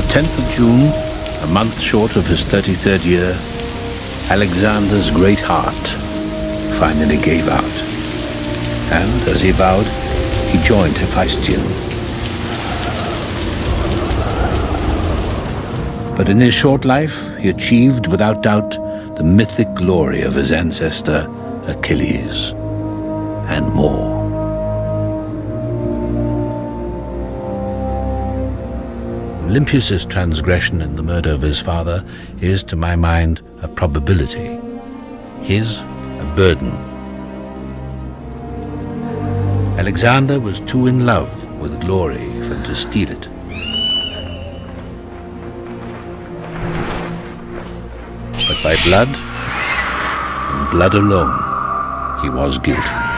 10th of June, a month short of his 33rd year, Alexander's great heart finally gave out. And, as he vowed, he joined Hephaestion. But in his short life, he achieved, without doubt, the mythic glory of his ancestor, Achilles, and more. Olympias's transgression in the murder of his father is, to my mind, a probability. His, a burden. Alexander was too in love with glory for to steal it. But by blood, and blood alone, he was guilty.